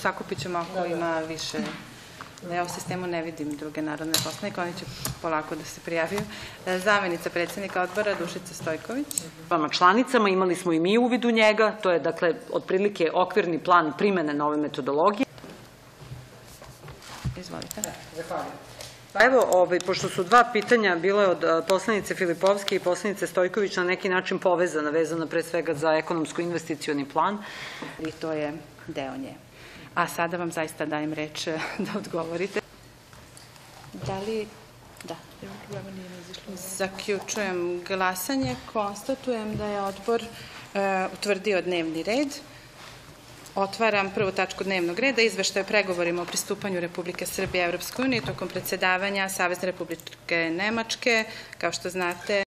sakupit ćemo ako ima više. Da ja u sistemu ne vidim druge narodne poslanike, oni će polako da se prijaviju. E, Zamenica predsednika odbora Dušica Stojković. Vama članicama imali smo i mi uvid u njega, to je dakle otprilike okvirni plan primene nove metodologije. Izvolite. Pa evo, ovaj, pošto su dva pitanja bile od poslanice Filipovske i poslanice Stojković na neki način povezana, vezana pre svega za ekonomsko-investicioni plan, I to je deo nje. A sada vam zaista dajem reč e, da odgovorite. Da li... Da. Zaključujem glasanje. Konstatujem da je odbor e, utvrdio dnevni red. Otvaram prvu tačku dnevnog reda, izveštaj o pregovorima o pristupanju Republike Srbije Evropskoj uniji tokom predsedavanja Savezne Republike Nemačke. Kao što znate,